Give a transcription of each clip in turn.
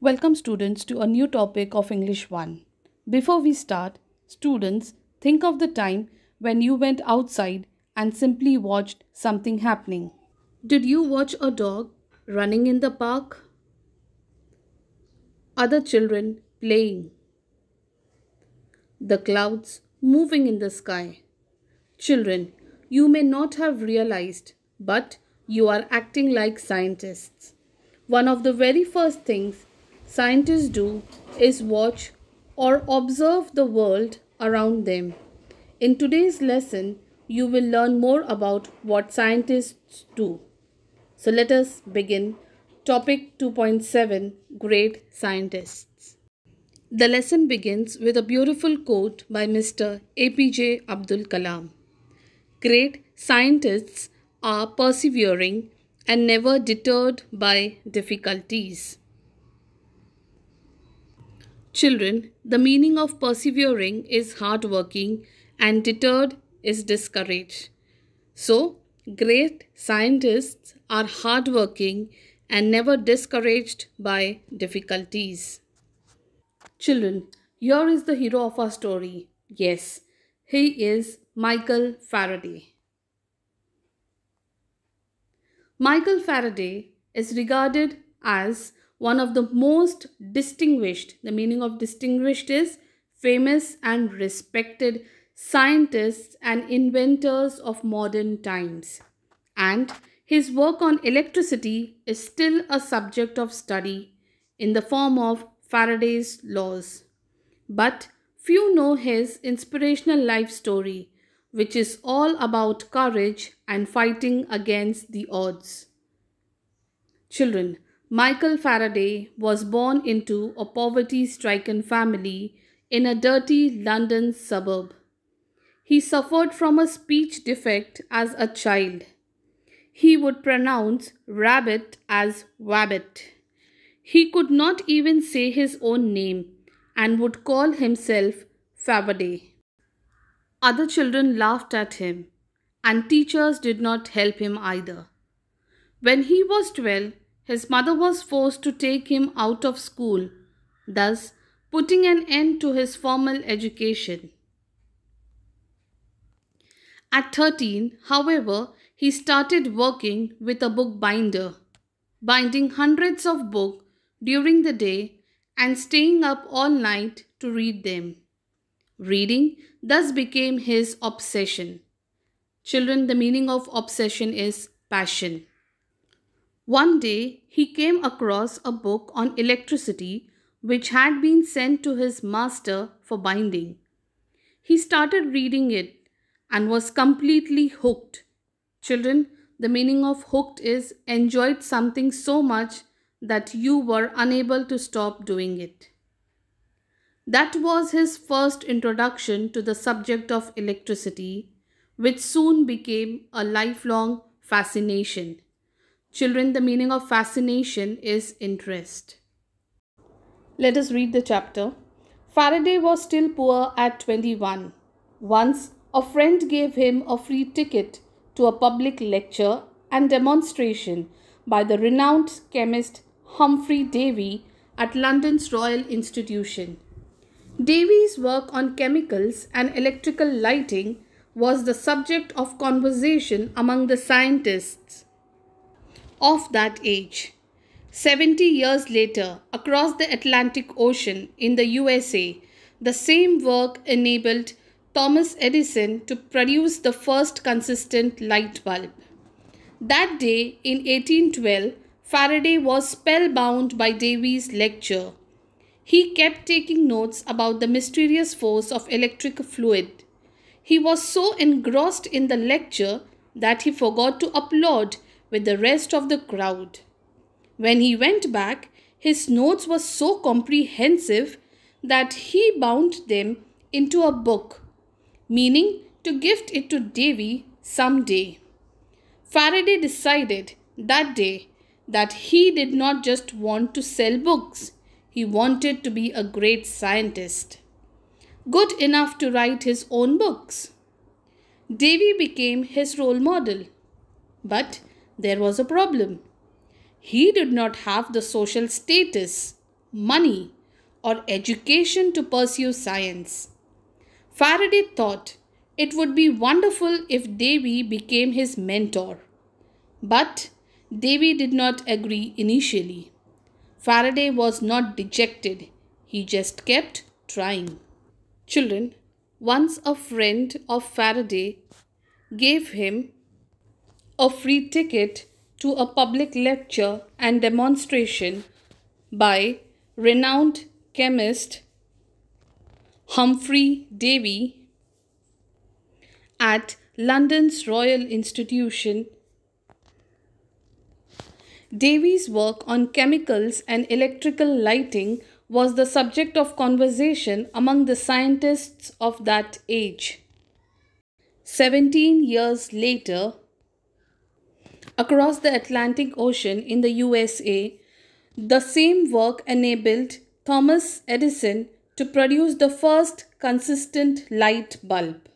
Welcome students to a new topic of English 1. Before we start, students, think of the time when you went outside and simply watched something happening. Did you watch a dog running in the park? Other children playing? The clouds moving in the sky? Children, you may not have realized, but you are acting like scientists. One of the very first things scientists do is watch or observe the world around them. In today's lesson, you will learn more about what scientists do. So let us begin. Topic 2.7 Great Scientists. The lesson begins with a beautiful quote by Mr. APJ Abdul Kalam. Great scientists are persevering and never deterred by difficulties. Children, the meaning of persevering is hardworking and deterred is discouraged. So, great scientists are hardworking and never discouraged by difficulties. Children, here is the hero of our story. Yes, he is Michael Faraday. Michael Faraday is regarded as one of the most distinguished, the meaning of distinguished is famous and respected scientists and inventors of modern times. And his work on electricity is still a subject of study in the form of Faraday's laws. But few know his inspirational life story, which is all about courage and fighting against the odds. Children, Michael Faraday was born into a poverty stricken family in a dirty London suburb. He suffered from a speech defect as a child. He would pronounce rabbit as wabbit. He could not even say his own name and would call himself Faraday. Other children laughed at him, and teachers did not help him either. When he was 12, his mother was forced to take him out of school, thus putting an end to his formal education. At 13, however, he started working with a bookbinder, binding hundreds of books during the day and staying up all night to read them. Reading thus became his obsession. Children, the meaning of obsession is passion. One day, he came across a book on electricity which had been sent to his master for binding. He started reading it and was completely hooked. Children, the meaning of hooked is enjoyed something so much that you were unable to stop doing it. That was his first introduction to the subject of electricity, which soon became a lifelong fascination. Children, the meaning of fascination is interest. Let us read the chapter. Faraday was still poor at 21. Once, a friend gave him a free ticket to a public lecture and demonstration by the renowned chemist Humphry Davy at London's Royal Institution. Davy's work on chemicals and electrical lighting was the subject of conversation among the scientists of that age. 70 years later, across the Atlantic Ocean in the USA, the same work enabled Thomas Edison to produce the first consistent light bulb. That day in 1812, Faraday was spellbound by Davy's lecture. He kept taking notes about the mysterious force of electric fluid. He was so engrossed in the lecture that he forgot to applaud with the rest of the crowd. When he went back, his notes were so comprehensive that he bound them into a book, meaning to gift it to Davy some day. Faraday decided that day that he did not just want to sell books, he wanted to be a great scientist. Good enough to write his own books. Davy became his role model. But there was a problem. He did not have the social status. money, or education to pursue science. Faraday thought it would be wonderful if Davy became his mentor. But Davy did not agree initially. Faraday was not dejected, he just kept trying. Children, once a friend of Faraday gave him a free ticket to a public lecture and demonstration by renowned chemist Humphry Davy at London's Royal Institution. Davy's work on chemicals and electrical lighting was the subject of conversation among the scientists of that age. Seventeen years later, across the Atlantic Ocean in the USA, the same work enabled Thomas Edison to produce the first consistent light bulb.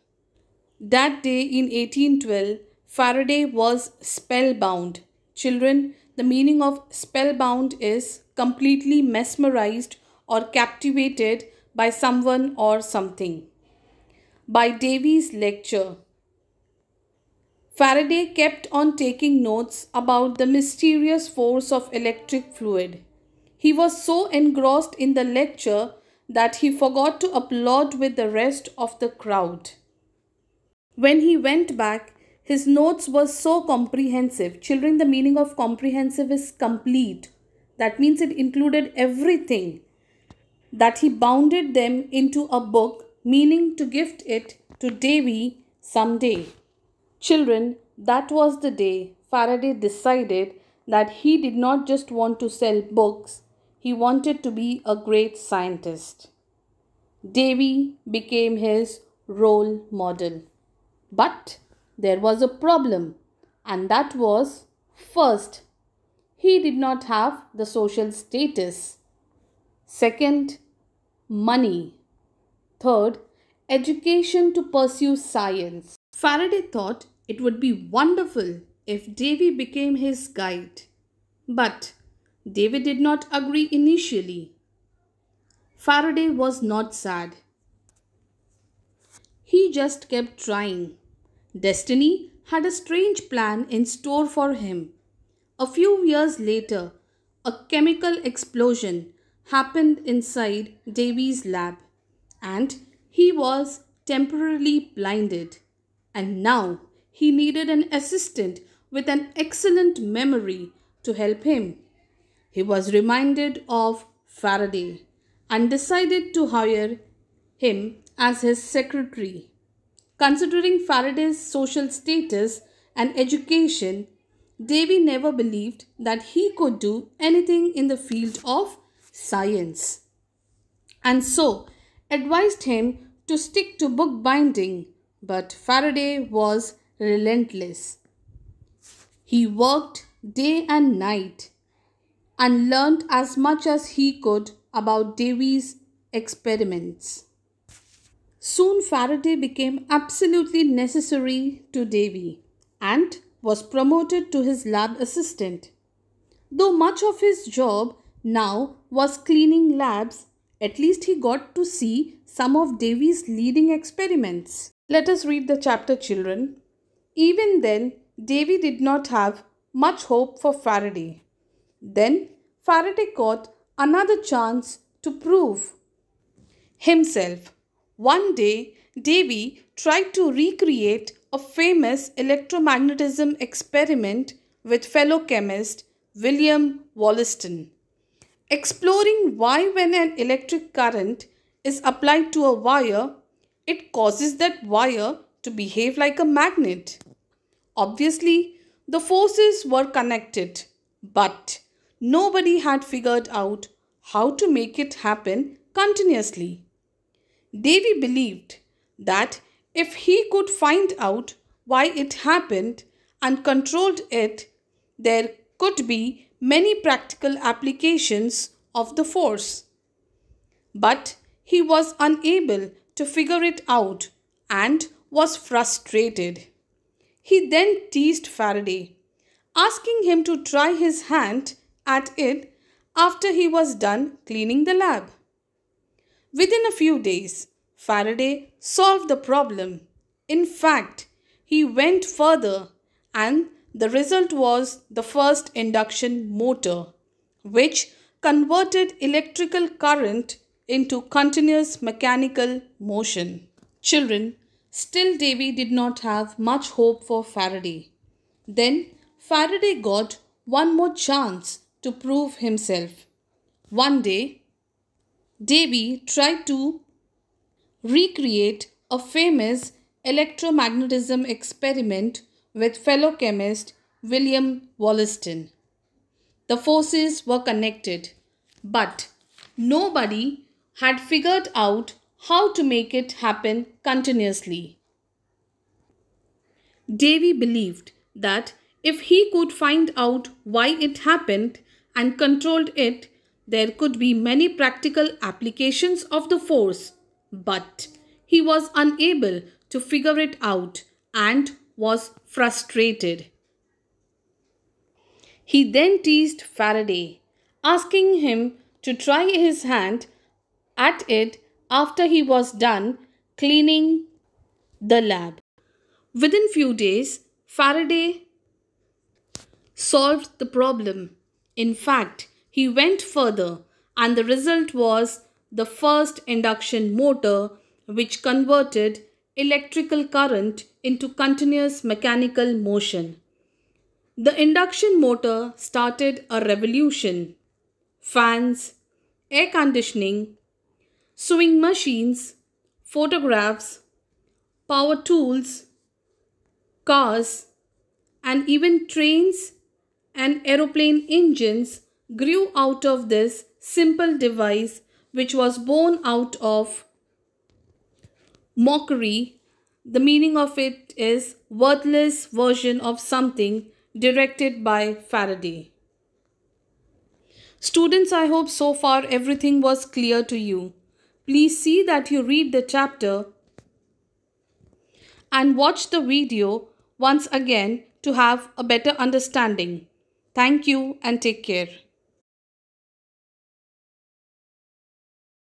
That day in 1812, Faraday was spellbound. Children, the meaning of spellbound is completely mesmerized or captivated by someone or something. By Davy's lecture, Faraday kept on taking notes about the mysterious force of electric fluid. He was so engrossed in the lecture that he forgot to applaud with the rest of the crowd. When he went back, his notes were so comprehensive. Children, the meaning of comprehensive is complete. That means it included everything. That he bounded them into a book, meaning to gift it to Davy someday. Children, that was the day Faraday decided that he did not just want to sell books, he wanted to be a great scientist. Davy became his role model. But there was a problem, and that was first, he did not have the social status. Second, money. Third, education to pursue science. Faraday thought it would be wonderful if Davy became his guide. But Davy did not agree initially. Faraday was not sad. He just kept trying. Destiny had a strange plan in store for him. A few years later, a chemical explosion happened inside Davy's lab, and he was temporarily blinded. And now he needed an assistant with an excellent memory to help him. He was reminded of Faraday and decided to hire him as his secretary. Considering Faraday's social status and education, Davy never believed that he could do anything in the field of science and so advised him to stick to bookbinding. But Faraday was relentless. He worked day and night and learned as much as he could about Davy's experiments. Soon Faraday became absolutely necessary to Davy and was promoted to his lab assistant. Though much of his job now was cleaning labs, at least he got to see some of Davy's leading experiments. Let us read the chapter, children. Even then, Davy did not have much hope for Faraday. Then Faraday got another chance to prove himself. One day, Davy tried to recreate a famous electromagnetism experiment with fellow chemist William Wollaston, exploring why when an electric current is applied to a wire, it causes that wire to behave like a magnet. Obviously, the forces were connected, but nobody had figured out how to make it happen continuously. Davy believed that if he could find out why it happened and controlled it, there could be many practical applications of the force. But he was unable to figure it out and was frustrated. He then teased Faraday, asking him to try his hand at it after he was done cleaning the lab. Within a few days, Faraday solved the problem. In fact, he went further and the result was the first induction motor, which converted electrical current into continuous mechanical motion. Children, still Davy did not have much hope for Faraday. Then Faraday got one more chance to prove himself. One day, Davy tried to recreate a famous electromagnetism experiment with fellow chemist William Wollaston. The forces were connected, but nobody had figured out how to make it happen continuously. Davy believed that if he could find out why it happened and controlled it, there could be many practical applications of the force, but he was unable to figure it out and was frustrated. He then teased Faraday, asking him to try his hand at it after he was done cleaning the lab. Within few days, Faraday solved the problem. In fact, he went further and the result was the first induction motor which converted electrical current into continuous mechanical motion. The induction motor started a revolution. Fans, air conditioning, sewing machines, photographs, power tools, cars, and even trains and aeroplane engines grew out of this simple device which was born out of mockery the meaning of it is worthless version of something directed by Faraday. Students, I hope so far everything was clear to you. Please see that you read the chapter and watch the video once again to have a better understanding. Thank you and take care.